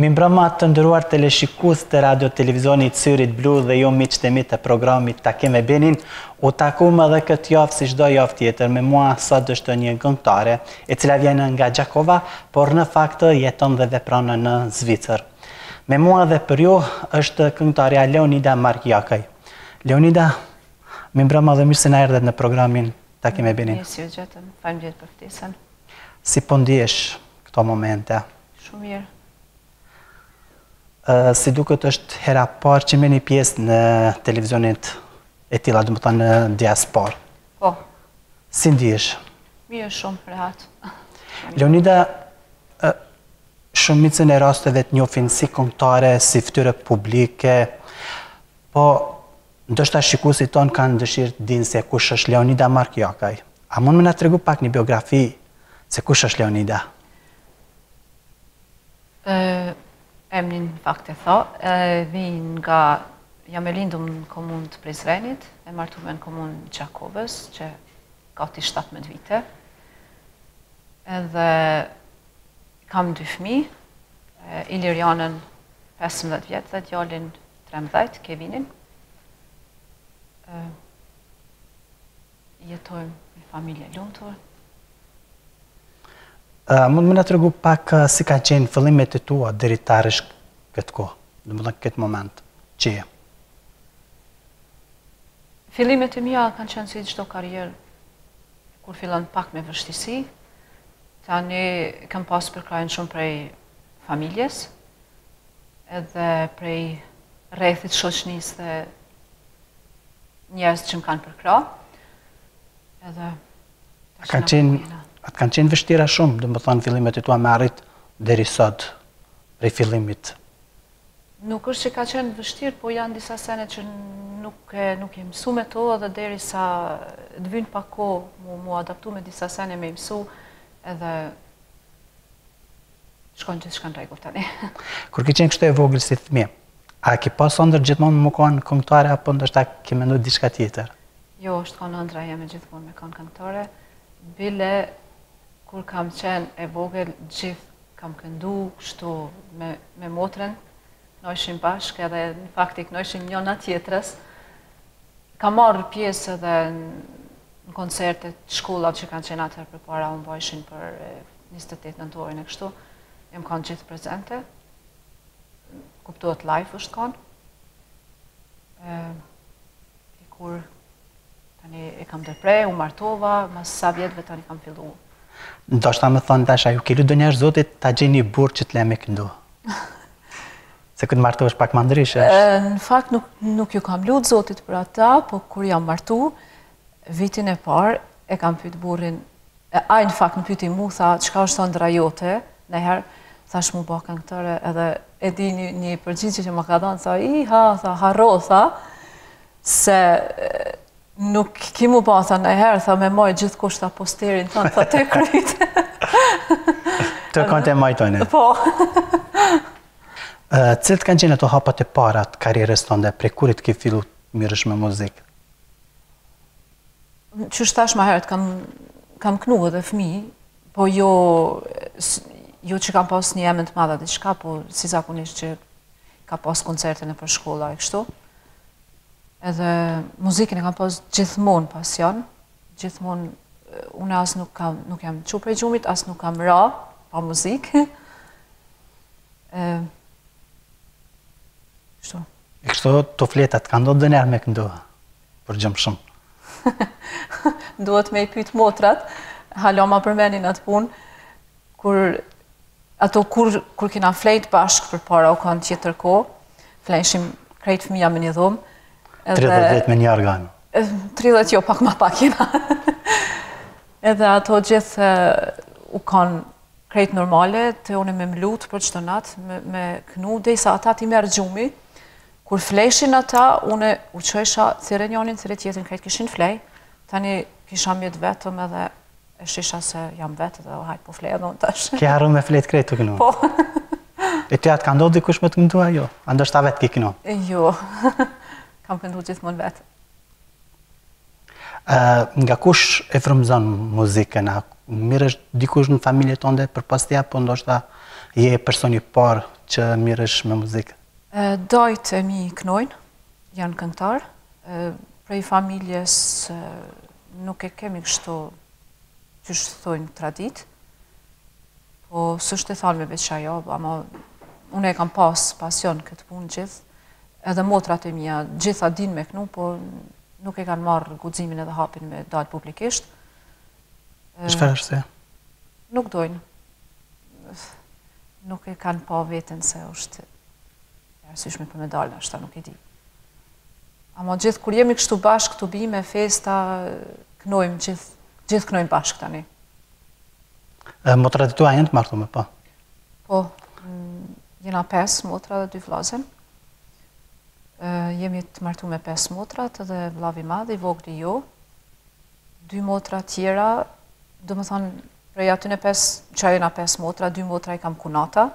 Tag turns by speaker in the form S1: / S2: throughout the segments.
S1: Mirëmbrëma të nderuar teleshikues të Radio Televizionit Syrit Blu dhe ju miqtë e mi të programit Takim me Benin. U takuam edhe këtë javë si çdo javë tjetër me mua sot është një këngëtare, e cila vjen nga Gjakova, por në fakt jeton dhe vepron në Zvicër. Me mua dhe për ju është këngëtarja Leonida Markjakaj. Leonida, mirëmbrëma dhe mirë se na erdhët në programin Takim me Benin.
S2: Mirë se ju gjeta, faleminderit për ftesën.
S1: Si po ndihesh këto momente?
S2: Shumë mirë.
S1: Si duket është hera parë që merrni pjesë në televizione të tilla, domethënë në diasporë.
S2: Po.
S1: Si ndihesh?
S2: Mirë shumë, rehat.
S1: Leonida, shumicën e rasteve të njofin si këngëtare, si fytyrë publike, Po, ndoshta shikuesit tonë kanë dëshirë të dinë se kush është Leonida Markjakaj. A mund me na tregu pak një biografi se kush është Leonida?
S2: Emri në fakt e the, vij nga, jam e lindur në komunë të Prizrenit, e martume në komunë të Gjakovës, që gati shtatëmbëdhjetë vite. Edhe kam dy fëmijë, Ilirjanën pesëmbëdhjetë vjet dhe djalin trembëdhjetë Kevinin. Ë jetojmë një familje e
S1: lumtur. Ë mund me na tregu pak si kanë qenë fillimet e tua deri të arrish këtë kohë, domethënë këtë moment që je.
S2: Fillimet e mia kanë qenë si çdo karrierë kur fillon pak me vështirësi. Tani kam pas përkrahjen shumë prej familjes, edhe prej rrethit shoqënisë dhe njerëz që më kanë përkrah. Edhe
S1: A kanë qenë a të kanë qenë vështira shumë, domethënë fillimet e tua me arrit deri sot prej fillimit.
S2: Nuk është që ka qenë vështirë, po janë disa sene që nuk je nuk je mësu me to edhe deri sa të vyn pak kohë m'u, m'u adaptu me disa sene me mësu edhe Shkon gjithë shkon n'rregull tani.
S1: Kur ke qenë kështu e vogël si fëmijë, a ke pas ëndërr gjithmonë me kon këngëtare apo ndoshta ke menduar diçka tjetër?
S2: Jo, është kon ëndrra jem gjithmonë me kon këngëtare. Bile kur kam qenë e vogël gjithë kam këndu kështu me me motrën. Knojshim bashkë edhe në fakt i knojshim njëna tjetrës. Kam marrë pjesë edhe në koncerte te shkollat që kanë qenë atëherë përpara u mbajshin për njëzet e tetë nëntorin e kështu, jam kanë gjithë prezente, kuptohet live është kanë, e, e kur tani e kam ndërpre, u martova, mas sa vjetëve tani kam fillu.
S1: Ndoshta me thonë tash, a ju ke lut ndonjëherë zotit ta gjen ni burrë që të len me këndu? Se kur të martohesh është pak më
S2: ndryshe? Në fakt nuk, nuk ju kam lutë zotit për ata, po kur jam martu, vitin e parë e kam pytë burrin E ai në fakt më pyeti mu, tha, çka është ëndrra jote? Neher, thash mu bë këngëtare edhe e di një, një përgjigje që më ka dhënë, tha, hiha, tha, harro, tha, se nuk ki mu ba, tha, neher, tha, me majt gjithkush, tha, posterin, tha, tha, te kryt.
S1: të kanë të majtojnë.
S2: Po.
S1: Cilët kanë qenë ato hapat e parë të karrierës tënde, prej kur ti ke fillu merresh me muzikë?
S2: Qysh thash ma herët, kam kam knu edhe fëmijë, po jo jo që kam pas një emën të madh diçka, po si zakonisht që ka pas koncerte nëpër shkolla e kështu. Edhe muzikën e kam pas gjithmonë pasion, gjithmonë unë as nuk kam nuk jam çu prej gjumit, as nuk kam ra pa muzikë. Ë
S1: Kështu. E kështu tu flejt a të ka ndodhur ndonjëherë me këndu. përgjumshëm.
S2: Duhet me i pyt motrat, hala ma përmendin atë pun, kur ato kur kur kena flejt bashk përpara u kanë tjetër kohë, flejshim krejt fëmija me një dhomë.
S1: 30 vetë me një jorgan.
S2: 30 jo, pak ma pak jena. Edhe ato gjithë u kanë krejt normale, t'mu me m'lut për çdo natë, me kënu, derisa ata t'i merr gjumi, Kur flejshin ata, une u çojsha thirre njonin, thirre tjetrin, krejt kishin flejt, tani kisha metë vetëm edhe e shihsha se jam vetë dhe o hajt po flej edhe unë tash.
S1: Ke harru me flejt krejt tu knu?
S2: Po.
S1: e ty a të ka ndodhë dikush me të këndu a jo? A ndoshta vetë ki kënu?
S2: Jo, kam këndu gjithmonë vetë.
S1: nga kush e frymëzon muzikën? A merret dikush në familje tënde përpos teje, apo ndoshta je personi i parë që mirresh me muzikë?
S2: Dajt e mi knojn, jan këngtar, prej familjes nuk e kemi kështu qysh thojn tradit, po s'është e thanme veç ajo, ama une e kam pas pasion kët pun gjith, edhe motrat e mia, të gjitha din me knu, po nuk e kan marr guximin edhe hapin me dal publikisht.
S1: Për çfar arsye?
S2: Nuk dojn. nuk e kanë pa veten se është e arsyeshme për me dalë, ashtu nuk e di. Amo gjithë, kur jemi kështu bashkë, tubime, festa, këndojmë gjithë, gjithë këndojmë bashkë tani.
S1: E, motrat e tua janë të martume apo?
S2: Po, po jena pesë motra dhe dy vllazën. jemi të martume pesë motrat dhe vllavi i madhi, i vogli jo. dy motra tjera, domethonë, prej atyne pesë, që jena pesë motra, dy motra i kam kunata,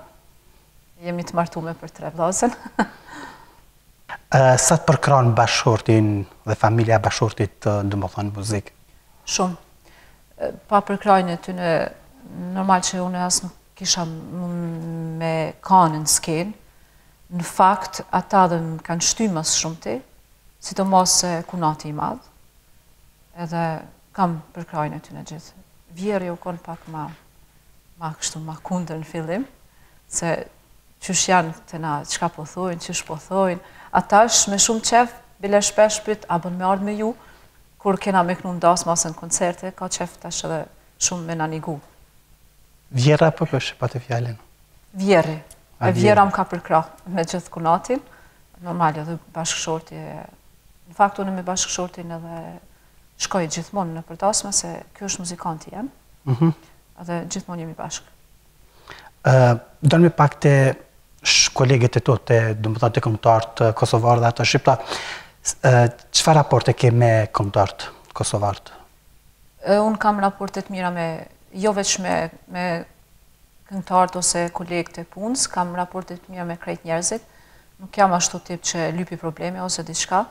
S2: jemi të martume për tre vllazën.
S1: Sa të përkrah bashkëshorti dhe familja e bashkëshortit domethonë në muzikë?
S2: Shumë. Pa përkrahjen e tyne normal që unë as nuk kisha me kanë në skenë, në fakt ata edhe më kanë shty më së shumti, sidomos kunati i madhë, edhe kam përkrahjen e tyne gjithë. Vjehrri u konë pak ma, ma kështu, ma kundër në fillim, se qysh janë te na, çka po thojnë, qysh po thojnë, a tash është me shumë qef, bile shpesh pyet, a bën me ardhë me ju, kur kena me këndu n'dasma ose në koncerte, ka qef të është edhe shumë me na ngu.
S1: Vjehrra për po kështë që pa të fjallin?
S2: Vjehrri. E vjehrra më ka përkrah me gjithë kunatin, Normal, edhe bashkëshorti, në fakt unë me bashkëshortin edhe shkoj gjithmonë nëpër dasma, se ky është muzikanti jem, mhm. edhe gjithmonë jemi bashkë.
S1: Dalim pak te kolegët e tu, domethënë te këngëtarët kosovarë dhe ata shqiptarë, çfarë raporte ke me këngëtarët kosovarë?
S2: Unë kam raporte të mira me, jo veç me këngëtarët ose kolegët e punës, kam raporte të mira me krejt njerëzit, nuk jam ashtu tip që lypi probleme ose diçka,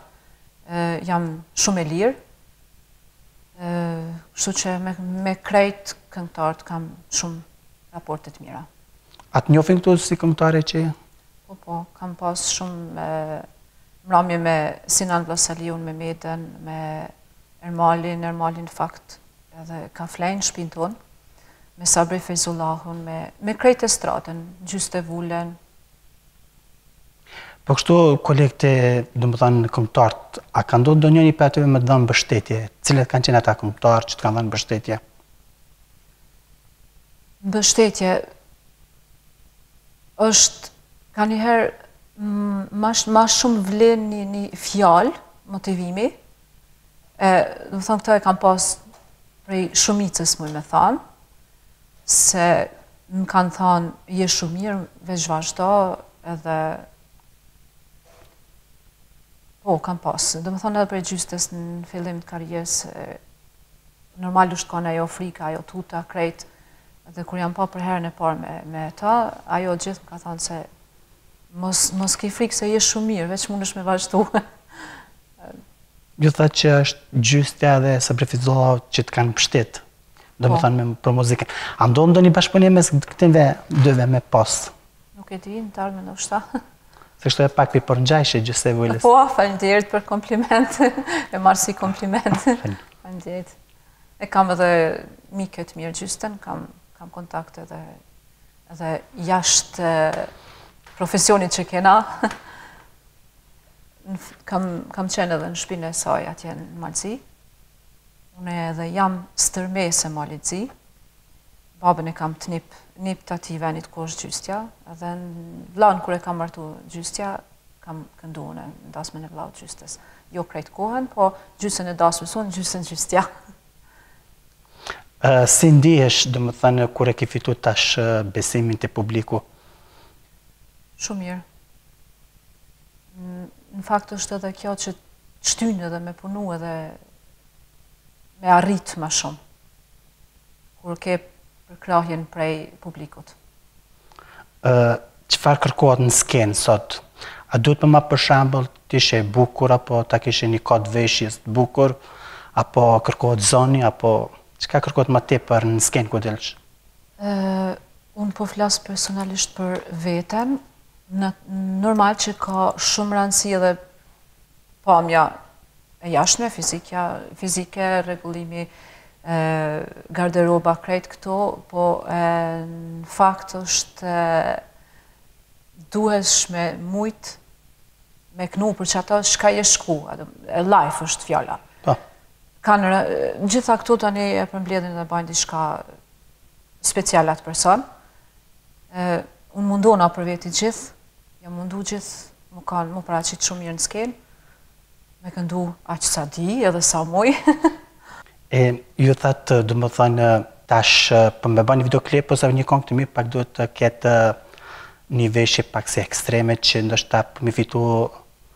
S2: jam shumë e lirë, kështu që me krejt këngëtarët kam shumë raporte të mira.
S1: A të njofin këtu si këngëtare që e?
S2: Po, po, kam pas shumë mramje me Sinan Vllasaliun, me Meden, me Ermalin, Ermalin fakt, Edhe ka fjetë në shpinë tonë, me Sabri Fejzullahun, me krejt estradën, Gjyste Vulën.
S1: Po kështu, kolegët, domethanë, këngëtarët, a ka ndodhë ndonjëri prej atyne me të dhanë mbështetje? Cilët kanë qenë ata këngëtarë që të kanë dhanë mbështetje?
S2: Mbështetje, është, kanjëherë, ma shumë vlen një fjalë, motivimi, E, domethënë këto e kam pas prej shumicës, muj me thanë, se më kanë thonë, je shumë mirë, veç vazhdo, edhe... Po, kam pas. Domethënë edhe prej Gjystes në fillim të karrierës, normal është kanë ajo frika, ajo tuta, krejt, dhe kur jam pa për herën e parë me, me ta, ajo gjithë më ka thonë se mos, mos ki frikë se je shumë mirë, veç mundohu me vazhdo.
S1: Ju thatë që është Gjystja dhe disa profesorë që të kanë mbështet, domethënë, po, për muzikën. A mundet ndonjë bashkëpunim mes këtyne dyve me pasë?
S2: Nuk e di, në të ardhmen ndoshta.
S1: Se kështu e pak po përngjajshe Gjyste Vulës.
S2: Po, faleminderit për kompliment, e marr si kompliment. Faleminderit. E kam edhe mike të mirë Gjysten, kam kontakt edhe jashtë profesionit që kena. Kam, kam qenë edhe në shpinë e saj atje në Mal të Zi. Unë edhe jam stërmbesë e Malit të Zi. Babën e kam nip, nip të atij venit ku është Gjystja. Edhe vllanë kur e ka martu Gjystja, kam këndu unë në dasmën e vllaut Gjystes. Jo krejt kohën, po gjysën e dasmës unë, gjysën Gjystja.
S1: Si ndihesh, domethënë, kur e ki fitu tash besimin te publiku?
S2: Shumë mirë. në fakt është edhe kjo që të shtynë edhe me punu edhe me arrit ma shumë, kur ke përkrahjen prej publikut.
S1: Çfarë kërkohet në skenë sot? A duhet më, më për shembull të ishe bukur, apo ta kishe një kod veshjeje të bukur, apo kërkohet zoni, apo çka kërkohet ma tepër në skenë kur del?
S2: Unë po flas personalisht për veten, Normal që ka shumë rëndësi edhe pamja e jashtme, fizi, fizike, rregullimi, garderoba krejt këto, po në fakt është duhesh me mujt me knu për qato shka je shku, live është fjala. Po. Kanë, gjitha këto tani e përmbledhin dhe bajnë diçka speciale atë person, E unë mundohna për veti gjithë, jam mundu gjithë, me kanë, me u paraqit shumë mirë në skenë, me këndu aq sa di edhe sa muj.
S1: E ju thatë, domethënë, tash për me ba një videoklip ose një kongë të mirë, pak duhet të ketë një veshje paksa ekstreme që ndoshta për me i fitu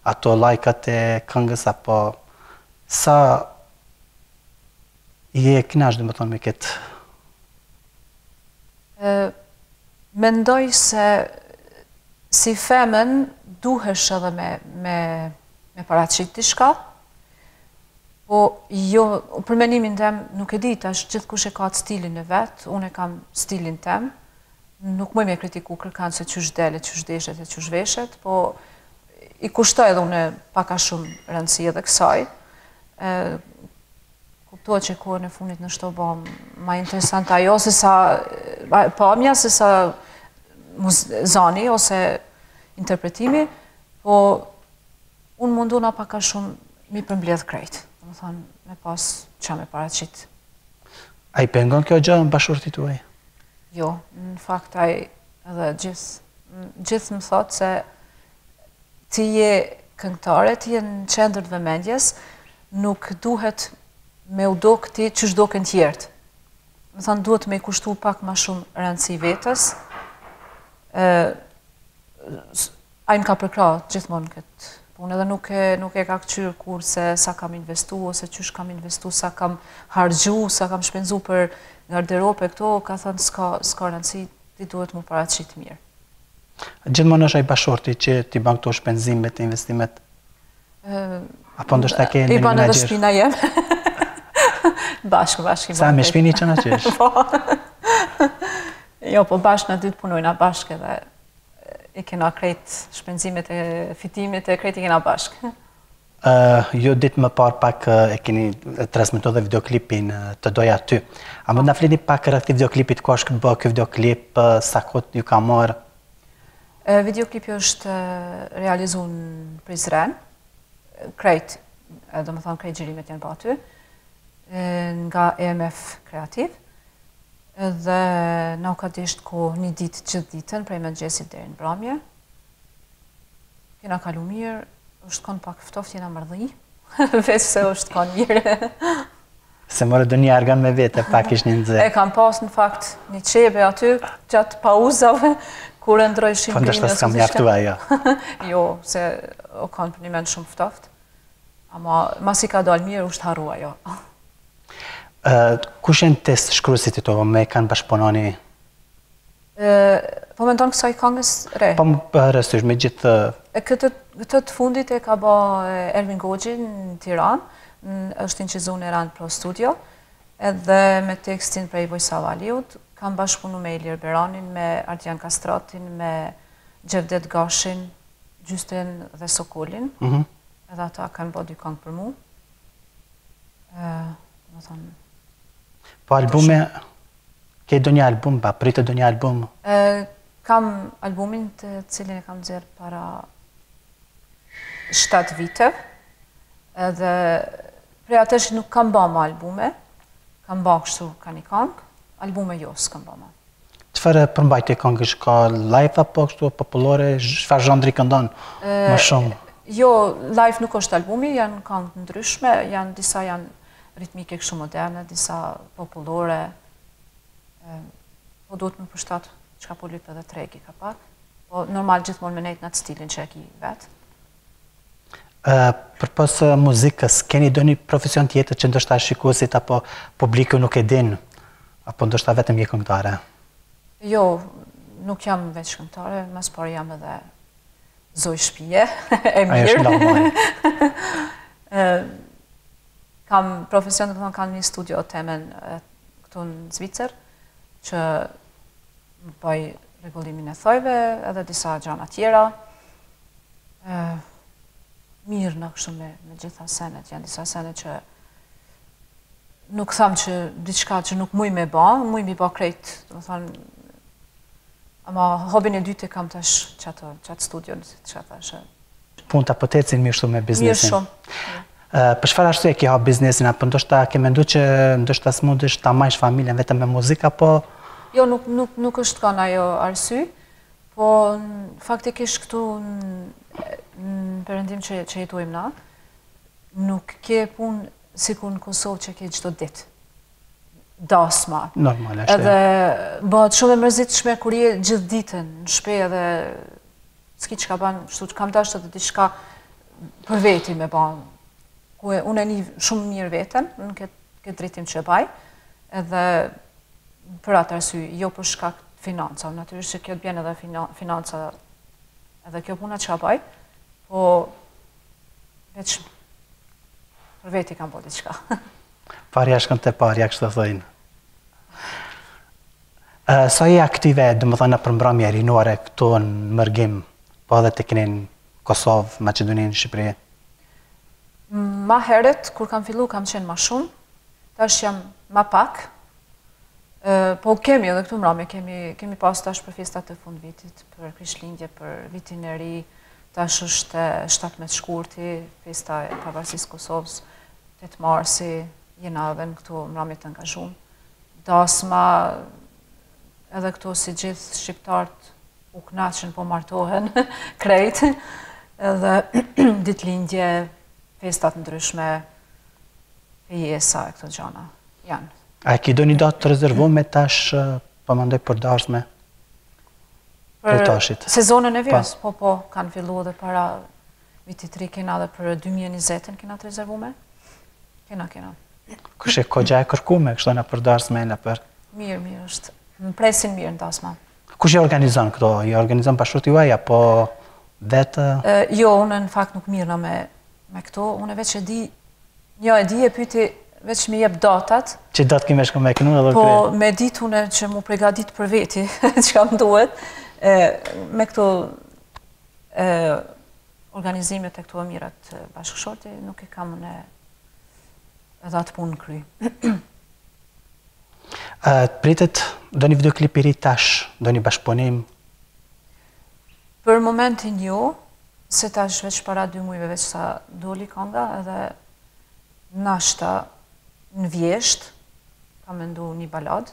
S1: ato lajkat e këngës apo sa Je kënaqsh domethan me këtë?
S2: Mendoj se si femën duhet edhe me me me paraqit diçka. Po jo, për mendimin tem nuk e di tash, gjithkush e ka stilin e vet, unë e kam stilin tem. Nuk muj me kritiku kërkan se qysh del e qysh deshet e qysh veshet, po i kushtoj edhe unë pak a shumë rëndësi edhe kësaj. Kuptohet që kohën e fundit është bo ma interesant ajo se sa pamja, se sa zani ose interpretimi, po unë mundohna pak a shumë me i përmbledh krejt, domethan me pas çka me paraqit.
S1: A e pengon kjo gjë bashkëshortin tuaj?
S2: Jo, në fakt ai edhe gjithë, gjithë më thotë se ti je këngëtare, ti je në qendër të vëmendjes, nuk duhet me u dok ti qysh doken tjertë. Domethan, duhet me i kushtu pak ma shumë rëndësi vetes. Ai m'ka përkrah gjithmonë këtë punë edhe nuk e, nuk e ka këqyrë kurrë se sa kam investu, ose qysh kam investu, sa kam harxhu, sa kam shpenzu për garderobë e këto, ka thënë, s'ka rëndësi, ti duhet m'u paraqit mirë.
S1: Gjithmonë është ai bashkëshorti që t'i bën këto shpenzimet, investimet? Apo ndoshta ke
S2: një menaxher? I bën edhe shpina jeme. Bashkë, bashkë i bën.
S1: Sa me shpini që në qesh?
S2: Po. Jo, po bashkë na dytë punojna bashkë edhe i kena krejt shpenzimet e fitimet e krejt i kena bashkë.
S1: Jo ditë më parë pak e keni transmetuar dhe videoklipin Të doja ty. A mund të na flitni pak rreth këtij videoklipit, ku është bërë ky videoklip, sa kohë ju ka marrë?
S2: Videoklipi është realizu në Prizren, krejt, domethan krejt xhirimet janë bërë aty, nga EMF Kreativ, dhe na u ka deshtë kohë një ditë gjithë ditën, prej mëngjesit deri në mbrëmje, Kena kalu mirë, është kon pak ftoft jena mërdhi, veç se është kon mirë.
S1: S'e more dot një jorgan me vete, pak ishe nxe.
S2: E kam pas në fakt një qebe aty, gjatë pauzave, kur e ndrrojshim për
S1: me u nxe. s'kam u ftoh,
S2: jo. jo, se o kon për një men shumë ftoft. Ama, mas i ka dalë mirë, është harua, jo.
S1: Kush janë tekstshkruesit e tu, me kand bashkëpunoni
S2: Po mendon kësaj këngës re?
S1: Po më rëstysh me gjithë të...
S2: Këtë të fundit e ka ba Ervin Gonxhi në Tiran, është inçizu në Pro Studio, edhe me tekstin prej Vojsava Alisë, kam bashkëpunu me Ilir Beranin, me Ardian Kastratin, me Xhevdet Gashin, Gjystin dhe Sokolin, mhm. edhe ata kanë ba dy kangë për mu.
S1: Po albume, ke ndonjë album, a pritet ndonjë album?
S2: Kam albumin të cilin e kam nxjerrë para shtatë viteve, edhe prej atëhershit nuk kam ba më albume, kam ba kështu ka një kangë, albume jo s'kam ba
S1: më. Çfarë përmbajte, kangë, a ka live apo kështu, popullore, çfarë zhanri këndon më shumë?
S2: Jo, live nuk është albumi, janë kangë të ndryshme, janë disa janë ritmike kështu moderne, disa popullore, po duhet me përshtat çka po lypë edhe tregu ka pak, po normal gjithmonë me nejtë në atë stilin që e ki vetë.
S1: Përpos muzikës, keni ndonjë profesion tjetër që ndoshta shikuesit apo publiku nuk e din, apo ndoshta vetëm je këngëtare?
S2: Jo, nuk jam veç këngëtare, më së pari jam edhe zojë shpije, e mirë. Ajo është nga omaj. Kam profesion, domethanë kam një studio temen këtu në Zvicër, që baj rregullimin e thojve edhe disa gjana tjera. Mirrna kështu me të gjitha senet, janë disa senet që nuk tham që diçka që nuk muj me ba, muj me ba krejt, domethanë, Ama hobin e dytë e kam tash qatë, qatë studion si çka
S1: thashë. Punët a po të ecin mirë shumë me biznesin.
S2: Mirë shumë.
S1: Për çfarë arsye e ke hap biznesin apo ndoshta ke menduar që ndoshta s'mundesh ta majsh familjen vetëm me muzikë apo
S2: Jo, nuk nuk nuk është kanë ajo arsye. Po faktikisht këtu në perëndim që që jetojmë na, nuk ke punë sikur në Kosovë që ke çdo ditë. dasma.
S1: Normal, asht.
S2: Edhe bëhet shumë e mërzitshme kur je gjithë ditën në shpi edhe s'ki çka ban, shtu që kam dashtë edhe diçka për veti me ba, ku unë e ndi shumë mirë vetën, në këtë drejtim që e baj, edhe për atë arsye, jo për shkak financa. Natyrisht që kjo të bjen edhe financa edhe kjo puna që e baj, po veç për veti kam ba diçka.
S1: Parja shkon te parja, kështu thonë. Sa je aktive, domethënë, nëpër mbramje rinore këtu në mërgim, po edhe te ne në Kosovë, Maqedoni, Shqipëri?
S2: Ma heret, kur kam fillu, kam qenë ma shumë, tash jam ma pak, po kemi edhe këtu mbramje, kemi, kemi pas tash për festat e fundvitit, për krishlindje, për vitin e ri, tash është 17 shkurti, festa e pavarësisë së Kosovës, tetë marsi, jena edhe ne këtu mramje të zanë shumë. Dasma, edhe këtu si gjithë shqiptarët, u knaqën po martohen krejt, edhe ditëlindje, festa të ndryshme, fejesa e këto gjana, janë.
S1: A e ki donjë datë të rezervume tash, po mendoj për darsme,
S2: për tashit? Sezonën e verës, po po, kanë fillu edhe para Vitit ri kena dhe për 2020-ën kena të rezervume? Kena, kena.
S1: Kështu je goxha e kërkume, kështu nëpër dasma e nëpër?
S2: Mirë, mirë është. Më presin mirë në dasma.
S1: Kush t'i organizon këto? I organizon bashkëshorti juaj, apo vetë?
S2: Jo, unë në fakt nuk mirrna me, me këto. Unë veç e di, një e di e pyti veç m'i jep datat.
S1: Që datë kem me shku me këndu edhe kërë?
S2: Po, me dit unë që m'u pregatit për veti, çka m'duhet, me këto Organizimet e këto mirret bashkëshorti, nuk e kam unë edhe atë punë në kry.
S1: Të pritet, donjë videoklip i ri tash, donjë bashkëpunim?
S2: Për momentin jo, se tash veç para dy mujve veç sa doli konga edhe nashta në vjesht, kam mendu një baladë,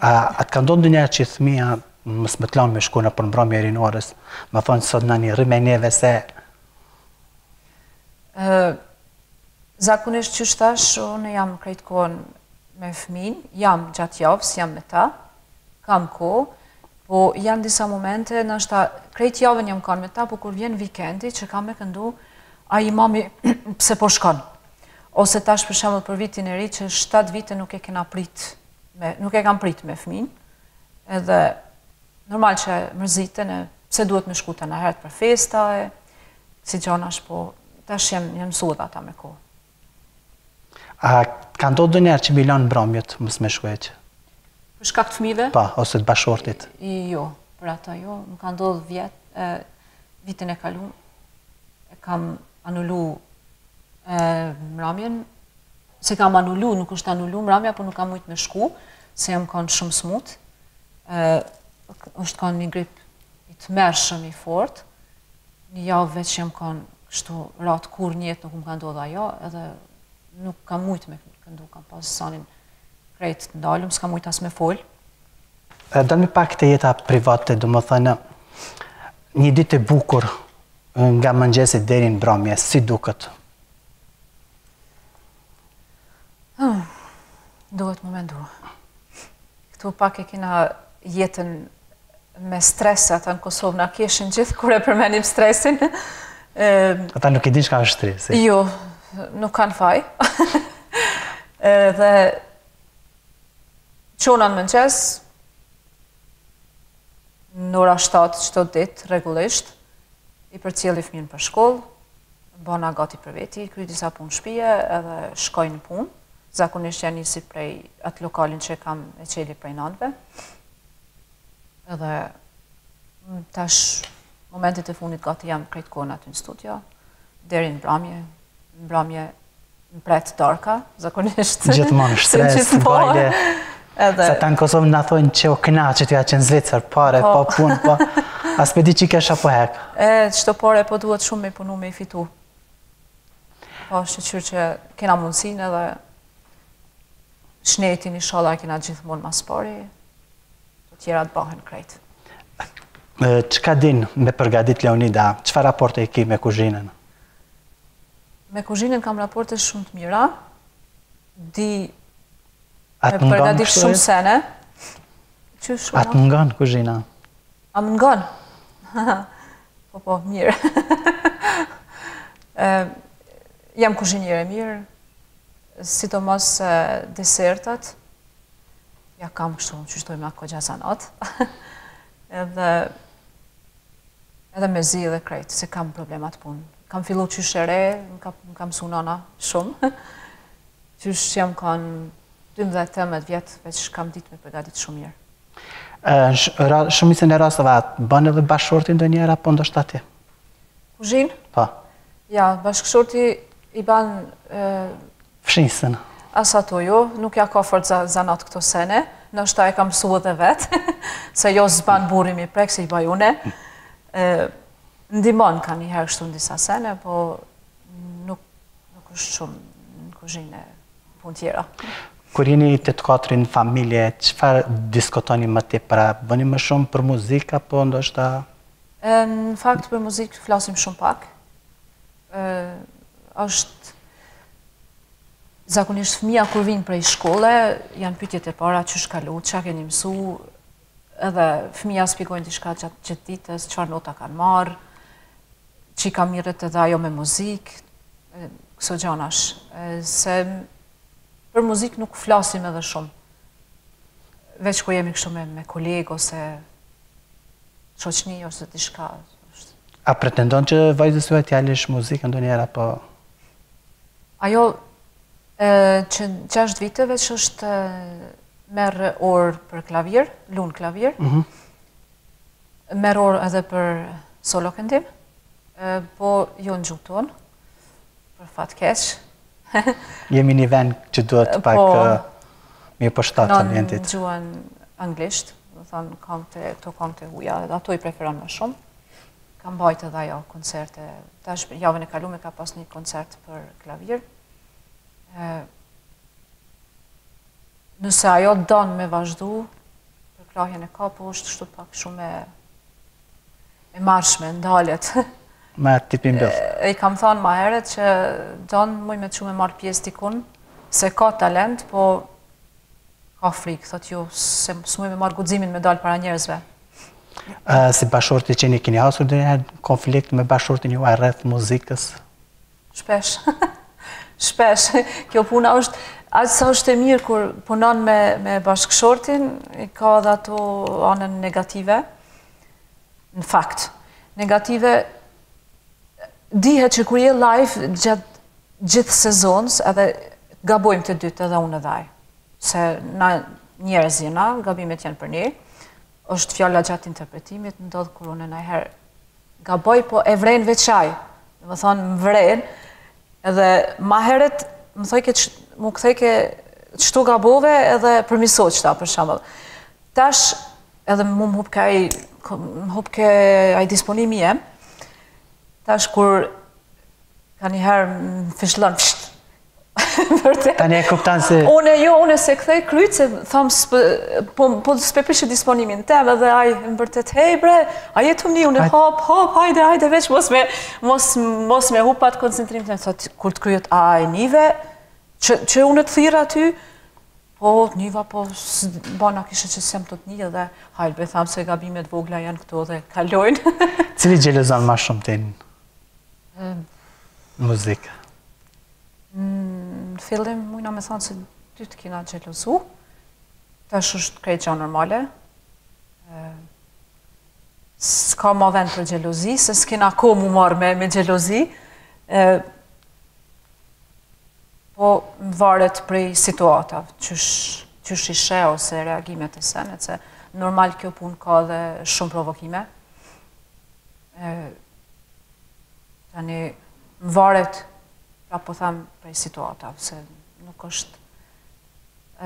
S1: A të
S2: ka
S1: ndodhë ndonjëherë që fëmija mos me të lanë me shku nëpër mbrëmje rinore, me thonë sot nani rri me neve ose
S2: Zakonisht qysh thash, unë jam krejt kohën me fëmijën, jam gjatë javës, jam me ta, kam kohë, po janë disa momente, ndoshta krejt javën jam kanë me ta, po kur vjen vikendi që kam me këndu, ai mami pse po shkon? Ose tash për shembull për vitin e ri që shtatë vite nuk e kena prit me, nuk e kam prit me fëmin, edhe normal që mërziten e pse duhet me shku ti nganjëherë për festa e ksi gjona është po, tash janë mësu edhe ata me kohë.
S1: A ka ndodhë ndonjëherë që anulon mbramjet mos me shku hiç?
S2: Për shkak të fëmijve?
S1: Pa, po, ose të bashkëshortit?
S2: I, jo, për ata jo, nuk ka ndodhë. Vjet, vitin e kalu, e kam anullu mramjen, se kam anulu, nuk është anulu mbramja, po nuk kam mujtë me shku, se jam kanë shumë smut, është kanë një grip i tmerrshëm i fort, një javë veç jam kanë kështu ratë kurrë n'jetë nuk më ka ndodhë ajo, edhe nuk kam mujtë me këndu, kam pas zanin krejtë të ndalun, s'ka mujtë as me folë.
S1: Edhe një pak te jeta private, domethënë, një ditë e bukur nga mëngjesi deri në mbramje, si duket?
S2: Oh, duhet me u mendu. Këtu pak e kena jetën me stres, ata në Kosovë na keshin gjithë, kur e përmendim stresin.
S1: Ata nuk e dinë çka është stres, e?
S2: Jo, nuk kanë faj. Edhe çona në mëngjes, në ora 7 çdo ditë, rregullisht, i përcjelli fëmijën për shkollë, Bana gati për veti, kry disa punë shpije edhe shkoj në punë. Zakonisht ja nisi prej atë lokalin që e kam e çeli prej nandve. Edhe mm, tash momentet e fundit gati jam krejt kohën aty në studio, deri në mbramje. Në mbramje M'pret darka, zakonisht.
S1: Gjithmonë stres, hajde. Edhe. Se ata në Kosovë na thojnë që o kënaqt ajo që në Zvicër, pare, po, po punë, po. A s'pe di çka jena po hek.
S2: E, çdo pare, po duhet shumë me punu me i fitu. Po, shyqyr që kena mundësin edhe shnetin ishalla kena gjithmonë ma s'pari, të tjerat bëhen krejtë.
S1: Çka din me përgadit Leonida, çfarë raporte i ki me kuzhinën?
S2: Me kuzhinën kam raporte shumë të mira. Di me përgadit shumë sene.
S1: A të mungon kuzhina?
S2: A mungon? Po, po, mirë. Jam kuzhinjër e mirë, sidomos desertat, ja kam kështu, qysh t'thom ja kam goxha zanat, edhe Edhe me zi edhe krejt, se kam problem atë pun. Kam fillu qysh e re, më ka msu nana shumë. Qysh që jam kanë 12-13 vjetë, veç kam ditë me i përgatit shumë mirë.
S1: Shumicën e rastëve atë, bënë edhe bashkëshorti ndonjëherë, apo ndoshta ati?
S2: Kuzhinë?
S1: Pa.
S2: Po. Ja, bashkëshorti i banë
S1: Fshisin.
S2: As ato jo, nuk ja ka fort zanat këto sene, ndoshta e kam mësu edhe vet, se jo s'ban burri mi prek se i baj une. Ndihmon kanjëherë kështu në disa sene, po nuk nuk është shumë në kuzhinë e punë tjera.
S1: Kur jeni të të katër në familje, çfarë diskutoni më tepër? A bëni më shumë për muzikë apo ndoshta
S2: Në fakt për muzikë flasim shumë pak. është zakonisht fëmija kur vijnë prej shkolle, janë pyetjet e para, qysh kalu, çka keni mësu, edhe fëmija shpjegojnë diçka gjatë gjithë ditës, çfarë nota kanë marrë, që ka me u marrë edhe ajo me muzikë, këso gjanash, se për muzikë nuk flasim edhe shumë, veç ku jemi kështu me kolegë, ose... Shoqni ose diçka.
S1: A pretendon që vajzës suaj t'ia lësh muzikën ndonjëherë? Po
S2: ajo prej 6 viteve që është merr orë për klavir, lun klavir. Mhm. Merr orë edhe për solo këndim. Po jo në gjuhën tonë. Për fat të keq,
S1: Jemi në një vend që duhet pak, po, me iu përshtatë vendit.
S2: Në gjuhën anglisht, domethonë kangët, kangët e huja, dhe ato i preferon më shumë. Ka mbajtë edhe ajo koncerte. Tash javën e kalume ka pas një koncert për klavir. Ë Nëse ajo don me vazhdu përkrahjen e ka, po është kështu pak shumë e marrshme, ndalet.
S1: Më ka tipin mbyllë.
S2: E i kam thonë ma heret që do muj me çu me marrë pjesë dikun, se ka talent, po ka frikë, thotë jo, se s'muj me marrë guximin me dalë para njerëzve.
S1: Si bashkëshorte që jeni, keni hasur ndonjë konflikt me bashkëshortin tuaj rreth muzikës?
S2: Shpesh. Shpesh. Kjo puna është, aqë sa është e mirë kur punon me, me bashkëshortin, i ka edhe atë anën negative. Në fakt. Negative, dihet që kur je live gjatë gjithë sezonës, edhe gabojmë të dytë edhe unë edhe ai. Se na njerëz jena, gabimet janë për njerëz, është fjala gjatë interpretimit, ndodh kur unë najherë Gaboj po e vren veç ai. Domethonë më vren edhe ma herët më thojke, m'u kthejke, qetu gabove edhe përmirëso qeta për shembull. Tash edhe mu më hupke ai, më hupke ai disponimi jem. Tash kur nganjëherë më fishkllon
S1: Vërtet. Tani e kupton se...
S2: Unë jo, unë s'e kthej kryet, se tham, s'po, po e hupi disponimin tem, dhe ai, në vërtet, hej bre, a je tu më ni, unë e hop, hop, hajde, hajde, veç, mos me, mos, mos me hup at koncentrim, tani thotë, kur të kryhet, a e nive, që, që unë të thirra ty, po, niva, po, veç u bana kishe që s'jam tu të ni, dhe hajde, bre, tham, se gabime t'vogla janë këto dhe kalojnë.
S1: Cili xhelozon ma shumë tani në muzikë?
S2: Në fillim mujna me thonë se dytë kina xhelozu, tash është krejt gja normale, s'ka ma vend për xhelozi, se s'kina ko m'u marrë me, me xhelozi, po varet prej situata, qysh, qysh ishe ose reagimet e senet, se normal kjo punë ka edhe shumë provokime, Tani varet, pra po them prej situata, se nuk është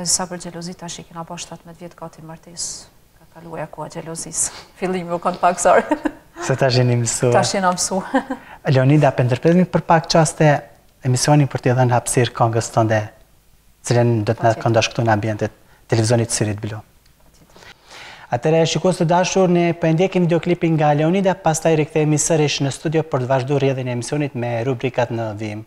S2: e sa për xhelozi tash i kena po 17 vjetë gati martesë, ka kalu koha e xhelozisë, fillimi u konë pak zor.
S1: Se tash jeni mësu.
S2: Tash jena mësu.
S1: Leonida, po e ndërprejmë për pak çaste emisionin për t'i dhënë hapsirë këngës tënde, cilën do të na këndosh këtu në ambientet e televizionit Syri Blu. Atëherë shikues të dashur, ne po e ndjekim videoklipin nga Leonida, pastaj rikthehemi sërish në studio për të vazhdu rrjedhën e emisionit me rubrikat në vijim.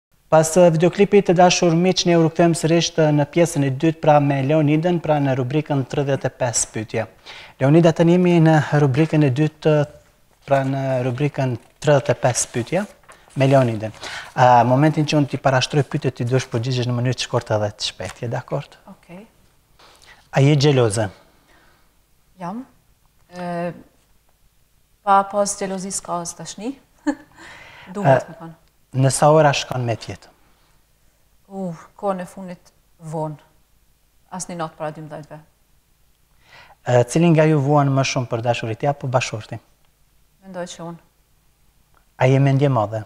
S1: Pas videoklipit të dashur miq ne u rikthyem sërish në pjesën e dytë pra me Leonidën pra në rubrikën 35 pyetje. Leonida tani jemi në rubrikën e dytë pra në rubrikën 35 pyetje me Leonidën. Momentin që unë t'i parashtroj pyetjet ti duhet të përgjigjesh në mënyrë të shkurtë dhe të shpejtë. Je dakord?
S2: Okej.
S1: A je xheloze?
S2: Jam. Pa pak xhelozi s'ka as dashni. Duhet me konë.
S1: Në sa ora shkon me fjetë?
S2: Uh, kohën e fundit vonë. Asnjë natë para 12-ve.
S1: Cili nga ju vuan më shumë për dashuri, ti apo bashkëshorti?
S2: Mendoj që unë.
S1: A je mendjemadhe?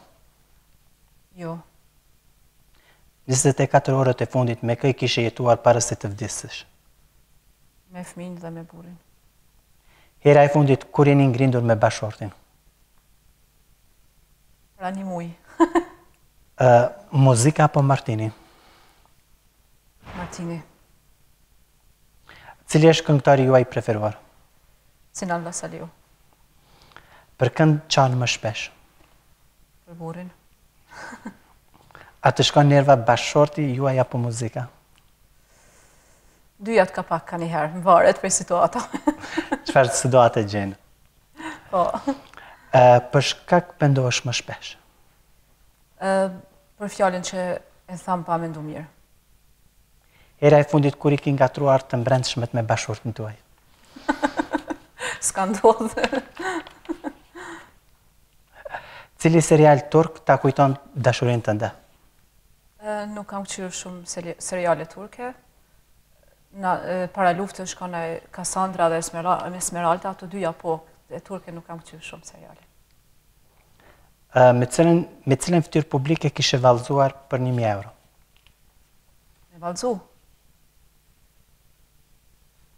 S2: Jo.
S1: 24 orët e fundit me kë i kishe jetuar para se të vdisesh?
S2: me fëmijën dhe me burrin.
S1: Hera e fundit kur jeni grindur me bashkëshortin?
S2: Para një muji.
S1: muzika apo Martini?
S2: Martini.
S1: Cili është këngëtari juaj i preferuar?
S2: Sinan Vllasaliu.
S1: Për kënd qan më shpesh?
S2: Për burrin.
S1: A të shkon nerva bashkëshorti juaj apo muzika?
S2: Dyjat ka pak, ka njëherë, më varet prej situatës.
S1: Çfarë situate e gjen?
S2: Po.
S1: Për shka pendohesh më shpesh?
S2: Për fjalën që e tham pa mendu mirë.
S1: Hera e fundit kur i ki ngatërruar të mbrendshmet me bashkëshortin tuaj?
S2: S'ka ndodhë.
S1: Cili serial turk ta kujton dashurinë tënde?
S2: Nuk kam këqyrë shumë seriale turke. Para luftës shkonte Kassandra dhe Esmeralda, ato dyja po, e turke nuk kam këqyrë shumë seriale.
S1: Me cilën fytyrë publike kishe vallëzuar për një mijë euro?
S2: Me vallëzu?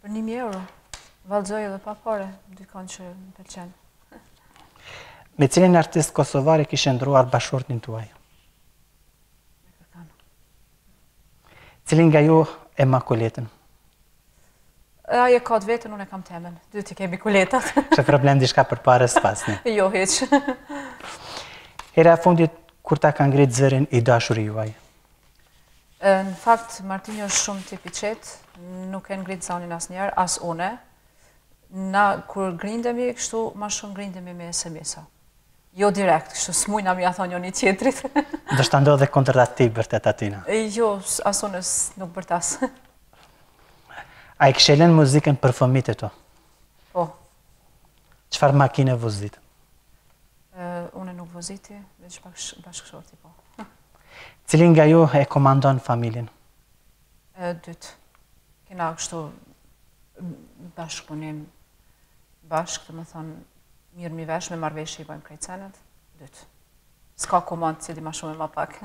S2: Për një mijë euro, vallëzoj edhe pa pare, dikon që më pëlqen.
S1: Me cilin artist kosovar e kishe ndrruar bashkëshortin tuaj?
S2: Me kërkan.
S1: Cili nga ju e ma
S2: kuletën? Ai e ka të vetën, unë e kam temen. Dytë i kemi kuletat.
S1: Që problem diçka për pare s'pasni?
S2: Jo, hiç.
S1: Hera e fundit, kur ta ka ngrit zërin i dashuri juaj?
S2: Në fakt, Martini është shumë tip i qetë, nuk e ngrit zanin asnjëherë, as une. Na, kur grindemi, kështu, ma shumë grindemi me SMS-a. Jo direkt, kështu, s'mujna me ia thonë njoni-tjetrit.
S1: Ndoshta ndodh e kundërta, ti i bërtet atina?
S2: Jo, as une nuk bërtas.
S1: A i kshillon muzikën për fëmijët e tu?
S2: Po,
S1: Çfarë makine vozit?
S2: Unë nuk vozis, veç bashkëshorti po.
S1: Cili nga ju e komandon familjen?
S2: Dytë. Kena kështu bashkëpunim bashkë, domethonë, merremi vesh me marrëveshje i bojmë krejt senet, dytë. S'ka komandë cili ma shumë e ma pak.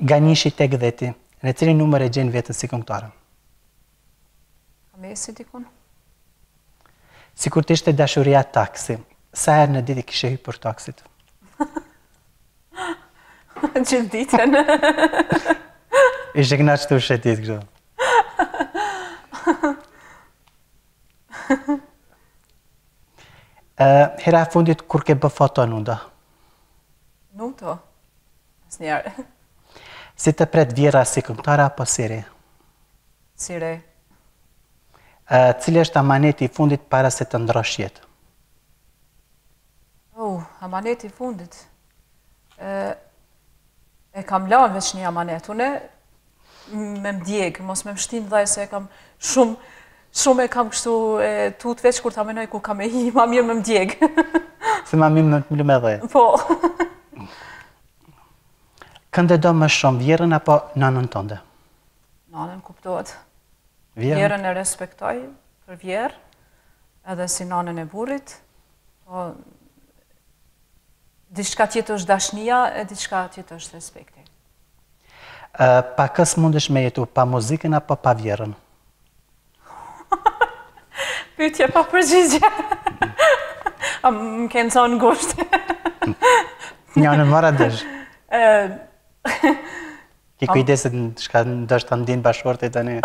S1: Nga njëshi tek dhjeta, në cilin numër e gjen veten si
S2: këngëtare? Kah mesi dikun?
S1: Sikur të ishte dashuria taksi. Sa herë në ditë kishe hy për taksist?
S2: Gjithë ditën.
S1: Ishe kënaqë tu shëtitë kështu. Hera e fundit kur ke bë foto
S2: nudo? Nudo? Asnjëherë.
S1: Si të pret vjehrra si këngëtare apo si
S2: re? Si re.
S1: Cili është amaneti i fundit para se të ndrrosh jetë?
S2: Oh, amaneti i fundit. E kam lanë veç një amanet. Une me më djegë, mos me më shti n'dhe se e kam shumë, shumë e kam kështu tutë veç kur ta menoj ku kam me hi, ma mirë me më djegë.
S1: Se ma mirë me më mlu me dhe.
S2: Po.
S1: Kënde do më shumë, vjerrën apo nanën tënde?
S2: Nanën kuptohet.
S1: Vjerrën?
S2: Vjerrën e respektoj për vjerrë, edhe si nanën e burrit, po diçka tjetër është dashnija, e diçka tjetër është respekti.
S1: Pa kë s'mundesh me jetu, pa muzikën apo pa vjerrën?
S2: Pyetje pa përgjigje. A më ke zonë ngusht?
S1: Një në mora dësh. Ti kujdesesh çka ndoshta ta
S2: ndin bashkëshorti
S1: tënd.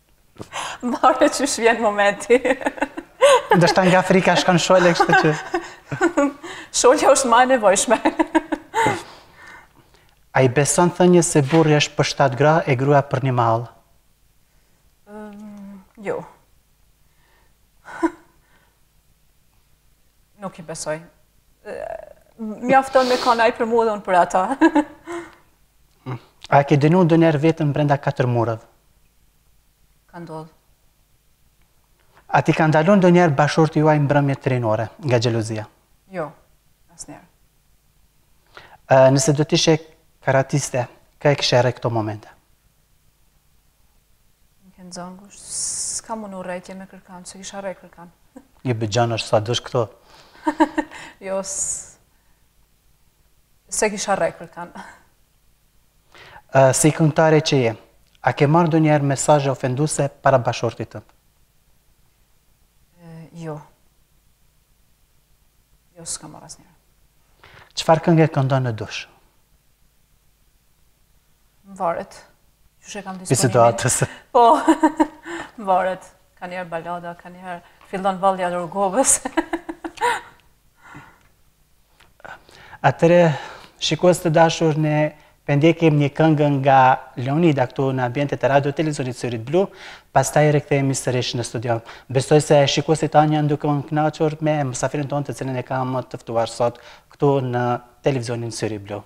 S1: Varet
S2: qysh vjen momenti.
S1: Ndoshta nga frika shkon shkolla kështu që...
S2: Shkolla është ma nevojshme.
S1: A i beson thënies se burri është për shtatë gra e grua për një mal?
S2: Jo. Nuk i besoj. Mjafton me kon ai për mu dhe unë për ata.
S1: A ke dënu ndonjëherë veten brenda katër mureve?
S2: Ka ndodhë.
S1: A t'i ka ndalur ndonjëherë bashkëshorti juaj mbrëmjet rinore nga xhelozia?
S2: Jo, asnjëherë. Ë,
S1: nëse do të ishe karatiste, kë e kishe rreh këto momente?
S2: Më kanë zonë ngusht, s'kam urrejtje me kërkan, s'e kisha rreh kërkan.
S1: Një byxhan është sa dush këto.
S2: jo, s'e kisha rreh kërkan.
S1: Si këngëtare që je, a ke marrë ndonjëherë mesazhe ofenduese para bashkëshortit tënd?
S2: Jo. Jo, s'kam marrë asnjëherë.
S1: Çfarë këngë këndon në dush?
S2: Varet. Qysh e kam disponimin.
S1: Situatës.
S2: Po. Varet. Kanjëherë balada, kanjëherë fillon vallja e
S1: Rugovës. Atëherë, shikues të dashur, ne po e ndjekim një këngë nga Leonida këtu në ambientet e radio televizionit Syrit Blu, pastaj rikthehemi sërish në studio. Besoj se shikuesit tanë janë duke u knaqur me mysafirin tonë të cilin e kemi të ftuar sot këtu në televizionin Syri Blu.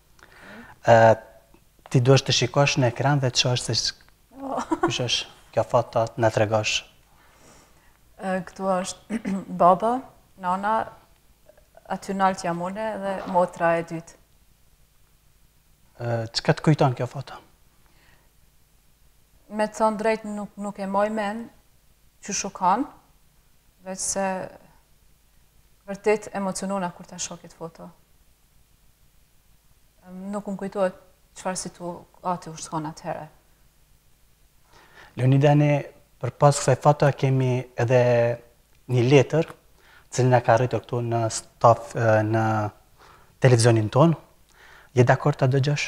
S1: Ti duhesh të shikosh në ekran dhe të shohësh se çfarë është kjo foto, na tregosh.
S2: Këtu është baba, nana, aty nalt jam unë dhe motra e dytë.
S1: Çka të kujton kjo foto?
S2: Me të thonë drejt, nuk e maj men qysh u kan, veç se vërtet emocionona kur ta shoh këtë foto. Nuk më kujtohet çfarë situate u kon atëhere.
S1: Leonida, ne përpas kësaj foto kemi edhe një letër, e cila na ka arritur këtu në staf në televizionin tonë. Je dakord ta dëgjosh?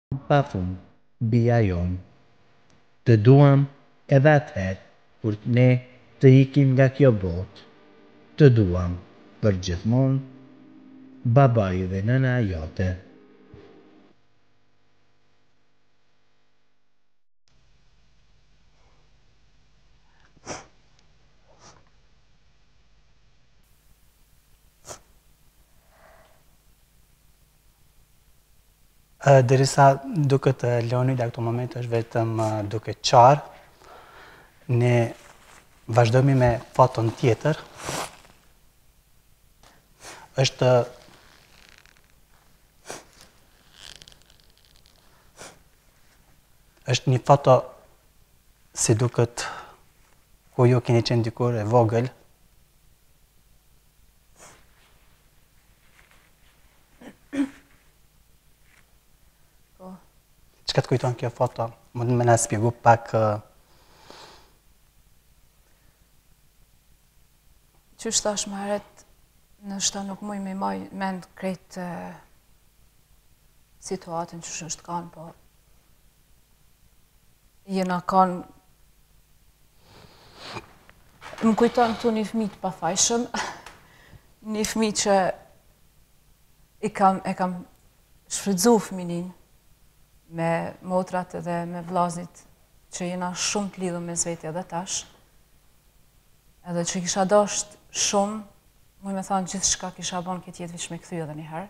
S3: pafund bija jonë. Të duam edhe atëherë kur ne të ikim nga kjo botë. Të duam përgjithmonë babai dhe nëna jote.
S1: Derisa duket Leonida këtë moment është vetëm duke qarë, ne vazhdojmë me foton tjetër. Është është një foto si duket ku ju keni qenë dikur e vogël, Çka të kujton kjo foto? Mun me na e spjegu pak...
S2: Qysh thashë ma heret, noshta nuk muj me maj mend krejt situatën qysh është kanë, po Jena kan Më kujton këtu një fëmijë të pafajshëm. Një fëmijë që i kam e kam shfrytëzuar fëmininë me motrat edhe me vllaznit që jena shumë të lidhun mes veti edhe tash. Edhe qe kisha dosht shumë, mu me thanë gjithçka kisha bonë n'këtë jetë veç me kthy edhe njëherë,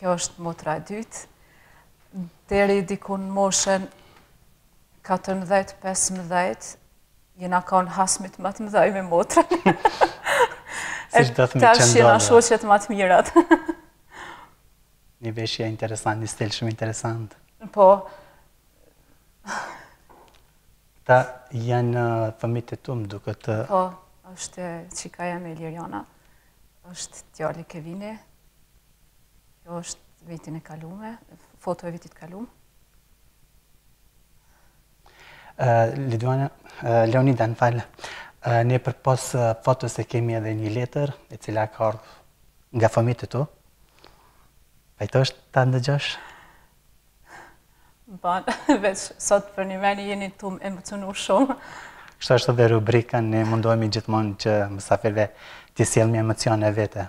S2: Kjo është motra e dytë. Deri diku në moshën 14-15, jena kanë hasmit ma të mëdhaj me
S1: motrën.
S2: E tash jena shoqet ma të mirat.
S1: Një veshje interesant, një stil shumë interesant.
S2: Po.
S1: Këta janë fëmijët e tu më duket...
S2: Po, është çika jeme Iliriana. Është djali Kevini. Kjo është vitin e kalume, foto e vitit të kalum.
S1: Liduana, Leonida, më fal. Ne përpos fotos e kemi edhe një letër, e cila ka ardhë nga fëmijët e tu. Pajtohesh ta ndëgjosh?
S2: Bon, veç sot për nime jeni tu më emocionu shumë.
S1: Kështu është dhe rubrika, ne mundohemi gjithmonë që mësafirve t'i sjellim emocione të veta.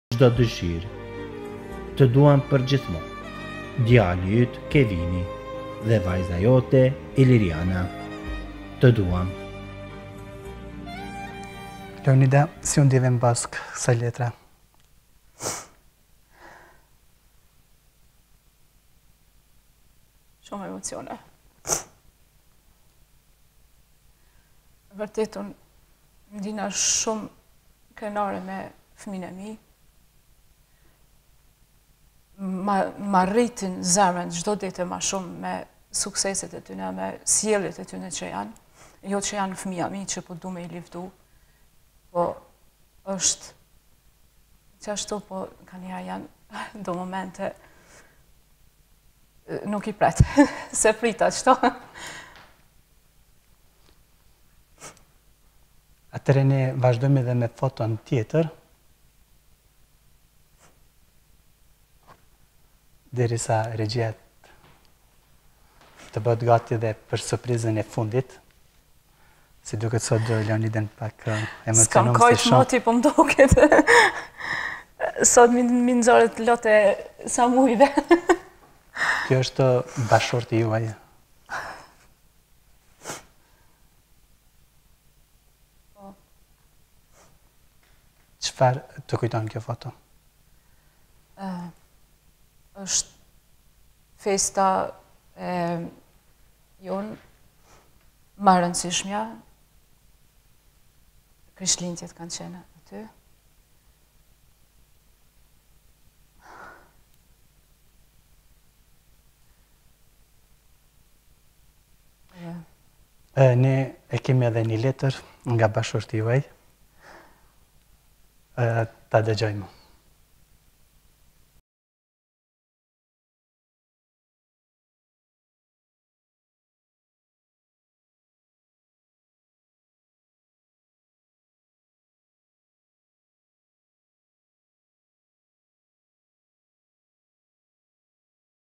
S1: çdo dëshirë. Të duam përgjithmonë. Djali yt Kevini dhe vajza jote Iliriana. Të duam.
S4: Leonida, si u ndjeve mbas kësaj letre?
S2: Shumë emocione. Vërtet unë, Ndihna shumë krenare me fëmijët e mi. Ma rritin zemrën çdo dite ma shumë me sukseset e tyne, me sjelljet e tyne që janë. Jo që janë fëmijët e mi që po du me i livdu, po është që ashtu po ka njëherë janë do momente nuk i pret, s'e prita qëto.
S4: Atëherë ne vazhdojmë edhe me foton tjetër. Derisa regjia të bëhet gati dhe për suprizën e fundit. Si duket sot dhe Leoniden pak eh, e emocionum si shumë.
S2: S'kam kajtë moti po më doket. Sot m'i nxorët lote sa mujve.
S4: Ky është bashkëshorti juaj. Çfarë të kujton kjo foto?
S2: është festa jonë ma rëndësishmja, krishtlindjet kanë qenë aty.
S4: Ne e kemi edhe një letër nga bashkshorti juaj. Ta dëgjojmë.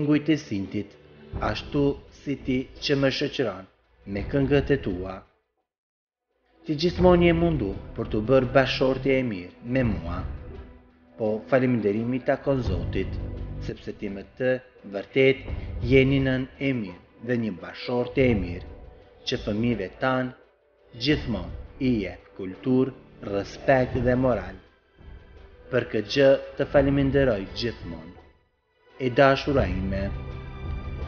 S1: Tingujt e sintit, ashtu si ti që më shoqëron me këngët e tua. Ti gjithmonë je mundu për t'u bërë bashkshorte e mirë me mua. Po faleminderimi i takon Zotit, sepse ti me të vërtetë je një nënë e mirë dhe një bashkshorte e mirë, që fëmijëve tanë gjithmonë i jep kulturë, respekt dhe moral. Për këtë gjë të faleminderoj gjithmonë. E dashura ime,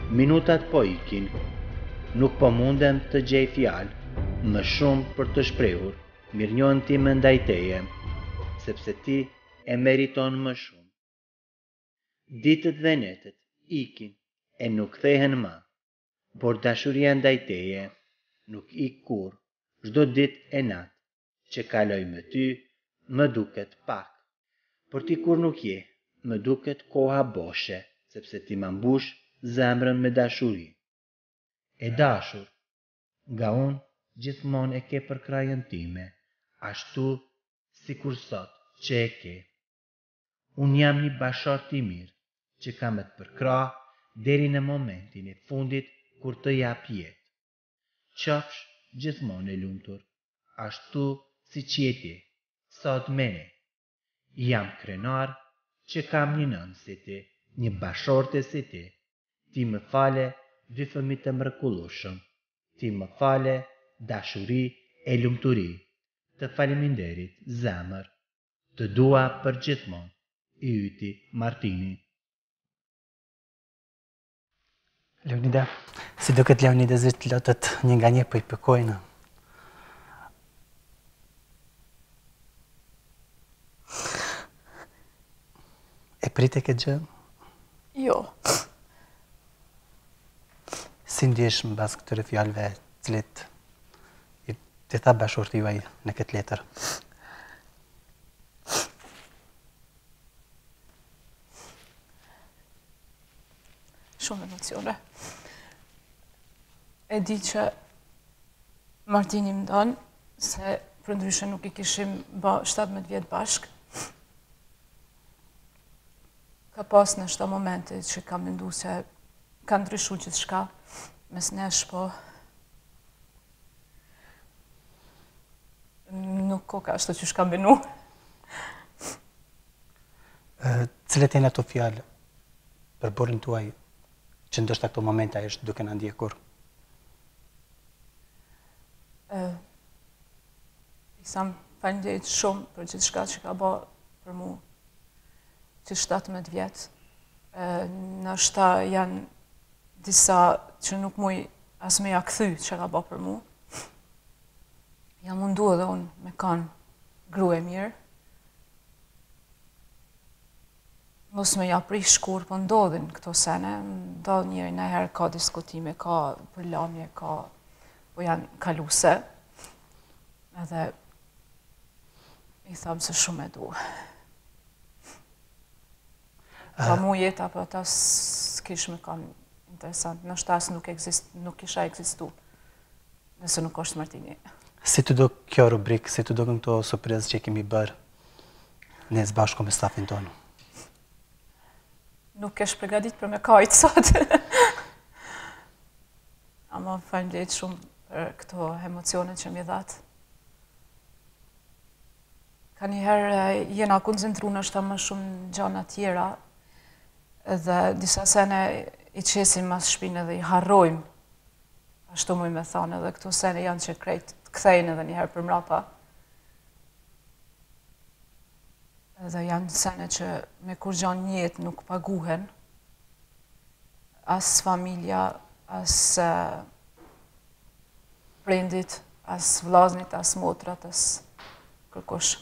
S1: minutat po ikin, nuk po mundem të gjej fjalë më shumë për të shprehur mirënjohjen time ndaj teje, sepse ti e meriton më shumë. Ditët dhe netët ikin e nuk kthehen ma, por dashuria ndaj teje nuk ik kurrë, çdo ditë e natë që kaloj me ty, më duket pak. Por ti kur nuk je, më duket koha boshe, sepse ti ma mbush zemrën me dashuri. E dashur, nga unë gjithmonë e ke përkrahjen time, ashtu sikur sot që e ke. Unë jam një bashkshort i mirë, që kam me të përkrahë deri në momentin e fundit kur të jap jetë. Qofsh gjithmonë e lumtur, ashtu siç je ti, sot me ne. Jam krenar që kam një nënë si ti, një bashkshorte si ti. Ti më fale dy fëmijë të mrekullueshëm. Ti më fale dashuri e lumturi. Të faleminderit zemër. Të dua përgjithmonë. I yti Martini.
S4: Leonida, si duket Leonidës lotët një nga një po i pikojnë? E prite këtë gjë?
S2: Jo.
S4: Si ndihesh mbas këtyre fjalëve të cilat t'i tha bashkëshorti juaj në këtë letër?
S2: Shumë emocione. E di që Martini më don, se përndryshe nuk i kishim bë 17 vjet bashkë. Ka pas noshta momente që kam mendu se ka ndryshu gjithçka mes nesh, po nuk koka ashtu qysh kam menu.
S5: Cilat janë ato fjalë për burrin tuaj që ndoshta këto momente ai është duke na ndjekur?
S2: Ë i tham faleminderit shumë për gjithçka që ka ba për mu. Gjithë 17 vjet. Ë ndoshta janë disa që nuk muj as me ja kthy që ka ba për mu. Jam mundu edhe unë me kanë gru e mirë. mos me ja prish kurrë po ndodhin këto sene, ndodh njeri naherë ka diskutime, ka përplasje, ka po janë kaluese, edhe i tham se shumë e du. Pa mu jeta pa ata s'kish me kanë interesant, noshta as nuk, ekzist, nuk kisha ekzistu, nëse nuk është Martini.
S5: Si t'u duk kjo rubrikë, si t'u dukën këto surpriza që kemi bërë ne së bashku me stafin tonë?
S2: Nuk kesh pregadit për me kajt sot. Ama, faleminderit shumë për këto emocione që m'i dhatë. Kanjëherë jena koncentru noshta në shumë gjana tjera edhe disa sene i qesim mas shpinë edhe i harrojmë. Ashtu muj me thanë edhe këto sene janë që krejt të kthejnë edhe njëherë përmrapa. Edhe janë sene që me kurgja në jetë nuk paguhen, as familja, as prindit, as vllaznit, as motrat, as kërkush.